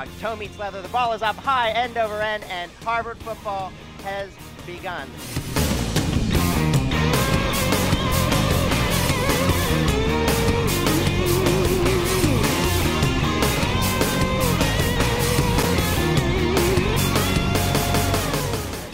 underdog. Toe meets leather. The ball is up high, end over end, and Harvard football has begun.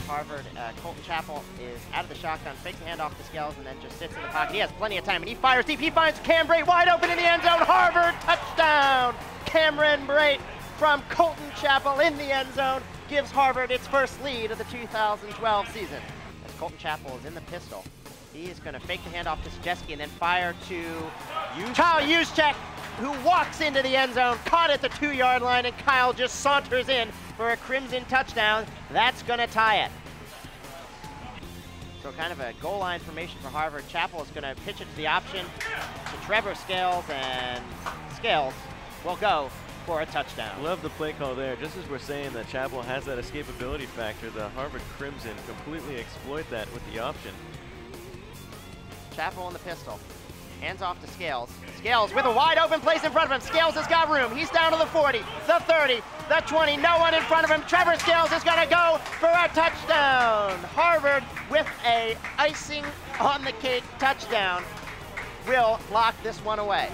Harvard, uh, Colton Chapple is out of the shotgun, fakes the handoff to Scales, and then just sits in the pocket. He has plenty of time, and he fires deep. He finds Cam Brate wide open in the end zone. Harvard touchdown! Cameron Brate from Colton Chapple in the end zone gives Harvard its first lead of the 2012 season. As Colton Chapple is in the pistol, he is going to fake the handoff to Sajeski and then fire to Kyle Juszczyk, who walks into the end zone, caught at the two-yard line, and Kyle just saunters in for a Crimson touchdown. That's going to tie it. So kind of a goal line formation for Harvard. Chapple is going to pitch it to the option to Treavor Scales, and Scales will go for a touchdown. Love the play call there. Just as we're saying that Chapple has that escapability factor, the Harvard Crimson completely exploit that with the option. Chapple in the pistol. Hands off to Scales. Scales with a wide open place in front of him. Scales has got room. He's down to the 40, the 30, the 20. No one in front of him. Treavor Scales is going to go for a touchdown. Harvard with a icing on the cake touchdown will lock this one away.